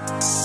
Bye.